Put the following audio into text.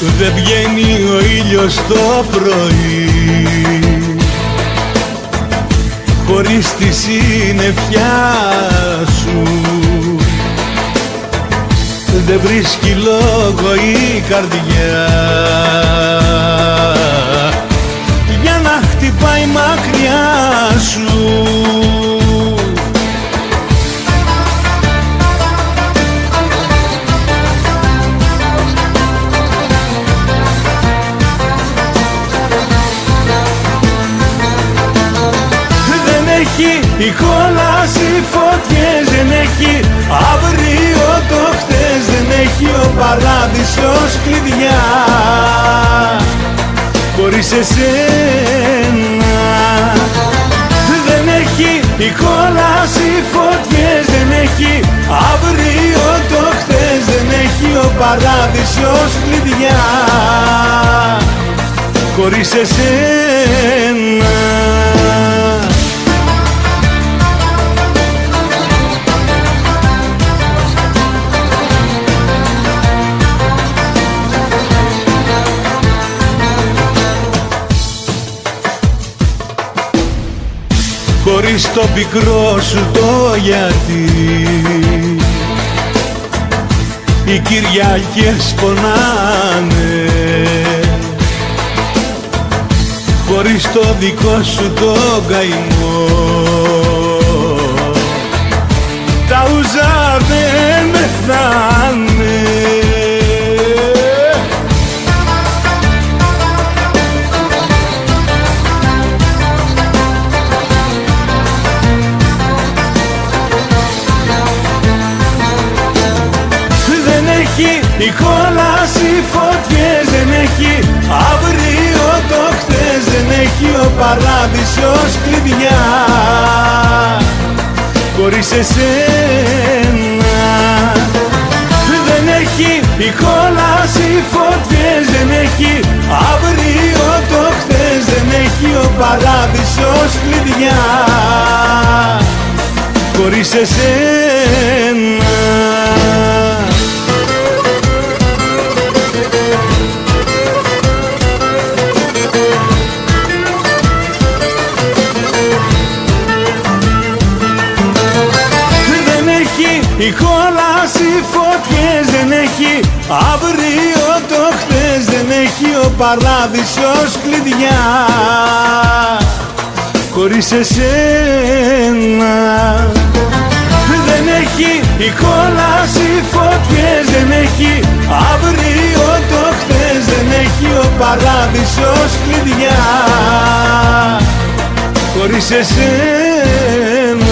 Δεν βγαίνει ο ήλιος το πρωί. Χωρίς τη συννεφιά σου. Δεν βρίσκει λόγο η καρδιά Η κόλαση φωτιές δεν έχει. Αύριο το χτες δεν έχει Ο παράδεισος κλειδιά. Χωρίς εσένα. Δεν έχει η κόλαση φωτιές δεν έχει. Αύριο το χτες δεν έχει Ο παράδεισος κλειδιά. Χωρίς εσένα χωρίς το πικρό σου το γιατί. Οι Κυριακές πονάνε. Χωρίς το δικό σου το καημό. Τα ουζά δεν μεθάνε Η κόλαση φωτιές δεν έχει. Αύριο το χτες δεν έχει. Ο παράδεισος κλειδιά. Χωρίς εσένα Δεν έχει. Η κόλαση φωτιές δεν έχει. Αύριο το χτες δεν έχει. Ο παράδεισος κλειδιά. Χωρίς εσένα Η κόλαση φωτιές δεν έχει Αύριο το χτες δεν έχει Ο παράδεισος κλειδιά. Χωρίς εσένα Δεν έχει η κόλαση φωτιές δεν έχει Αύριο το χτες δεν έχει Ο παράδεισος κλειδιά. Χωρίς εσένα